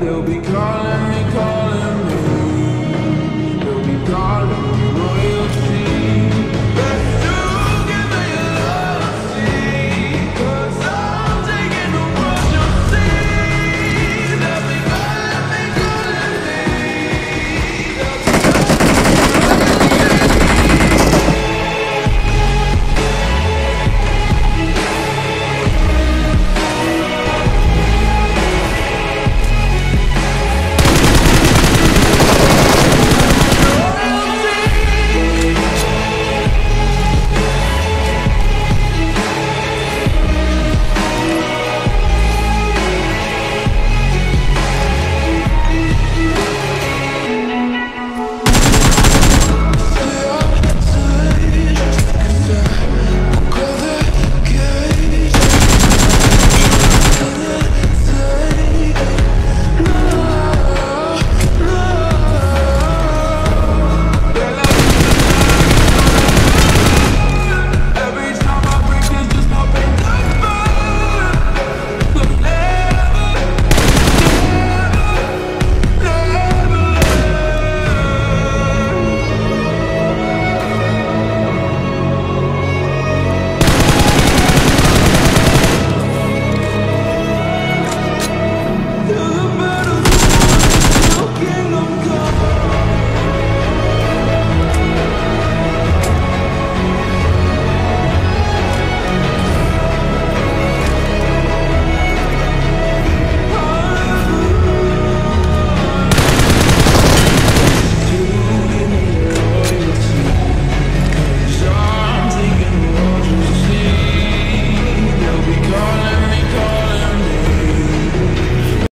They'll be calling me, calling